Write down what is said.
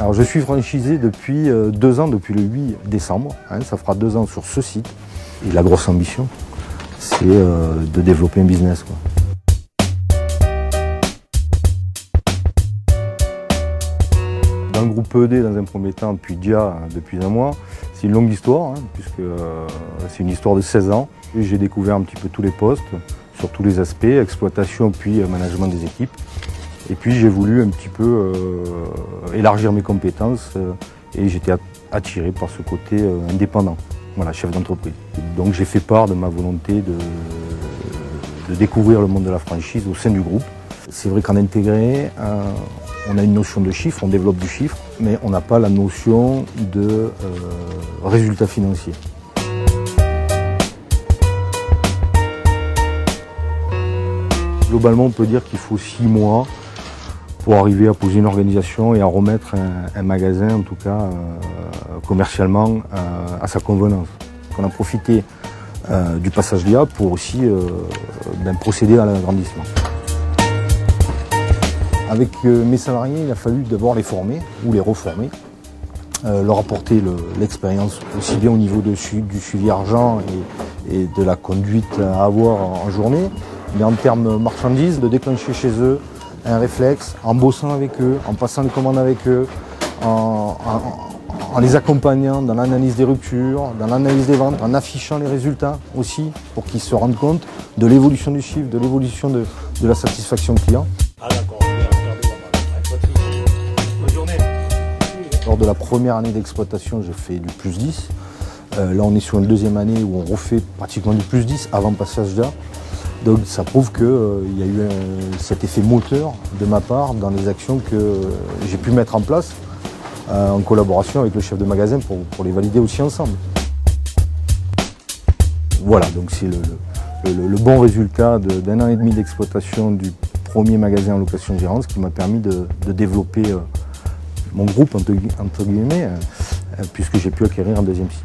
Alors je suis franchisé depuis euh, deux ans, depuis le 8 décembre. hein, ça fera deux ans sur ce site. Et la grosse ambition, c'est euh, de développer un business. Dans le groupe ED, dans un premier temps, puis DIA hein, depuis un mois, c'est une longue histoire, hein, puisque euh, c'est une histoire de 16 ans. J'ai découvert un petit peu tous les postes, sur tous les aspects, exploitation puis management des équipes. Et puis j'ai voulu un petit peu euh, élargir mes compétences euh, et j'étais at- attiré par ce côté euh, indépendant, voilà, chef d'entreprise. Donc j'ai fait part de ma volonté de, découvrir le monde de la franchise au sein du groupe. C'est vrai qu'en intégré, on a une notion de chiffre, on développe du chiffre, mais on n'a pas la notion de résultat financier. Globalement, on peut dire qu'il faut six mois pour arriver à poser une organisation et à remettre un, magasin, en tout cas euh, commercialement, euh, à sa convenance. On a profité euh, du passage d'IA pour aussi ben, procéder à l'agrandissement. Avec mes salariés, il a fallu d'abord les former ou les reformer, leur apporter le- l'expérience aussi bien au niveau du suivi argent et, et de la conduite à avoir en journée, mais en termes marchandises, de déclencher chez eux un réflexe en bossant avec eux, en passant les commandes avec eux, en, en- en les accompagnant dans l'analyse des ruptures, dans l'analyse des ventes, en affichant les résultats aussi pour qu'ils se rendent compte de l'évolution du chiffre, de l'évolution de, de la satisfaction client. Ah. Lors de la première année d'exploitation, j'ai fait du plus 10. Euh, là, on est sur une deuxième année où on refait pratiquement du plus 10 avant passage d'A. Donc ça prouve qu'il y a eu cet effet moteur de ma part dans les actions que euh, j'ai pu mettre en place euh, en collaboration avec le chef de magasin pour, les valider aussi ensemble. Voilà, donc c'est le, bon résultat d'un an et demi d'exploitation du premier magasin en location gérance qui m'a permis de, développer euh, mon groupe entre, gui- entre guillemets, euh, euh, puisque j'ai pu acquérir un deuxième site.